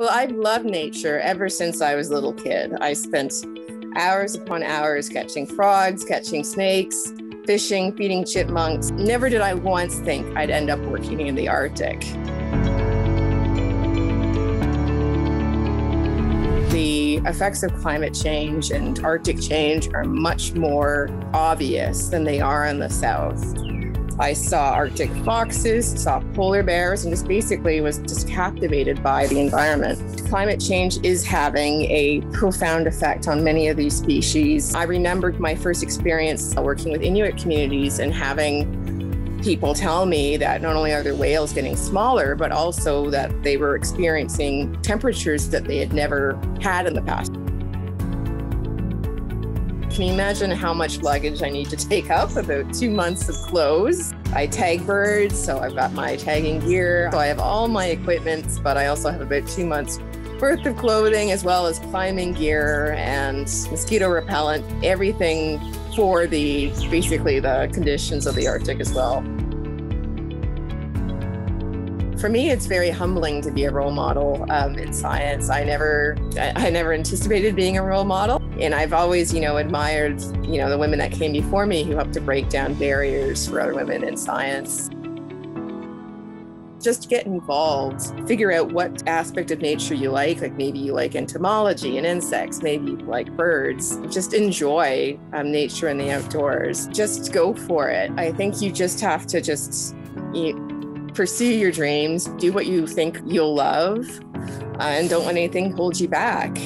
Well, I've loved nature ever since I was a little kid. I spent hours upon hours catching frogs, catching snakes, fishing, feeding chipmunks. Never did I once think I'd end up working in the Arctic. The effects of climate change and Arctic change are much more obvious than they are in the South. I saw Arctic foxes, saw polar bears, and just basically was just captivated by the environment. Climate change is having a profound effect on many of these species. I remembered my first experience working with Inuit communities and having people tell me that not only are their whales getting smaller, but also that they were experiencing temperatures that they had never had in the past. Can you imagine how much luggage I need to take up? About two months of clothes. I tag birds, so I've got my tagging gear. So I have all my equipment, but I also have about two months worth of clothing as well as climbing gear and mosquito repellent, everything for the basically the conditions of the Arctic as well. For me, it's very humbling to be a role model um, in science. I never, I, never anticipated being a role model, and I've always, you know, admired, you know, the women that came before me who helped to break down barriers for other women in science. Just get involved. Figure out what aspect of nature you like. Like maybe you like entomology and insects. Maybe you like birds. Just enjoy um, nature and the outdoors. Just go for it. I think you just have to just you, pursue your dreams, do what you think you'll love, uh, and don't let anything hold you back.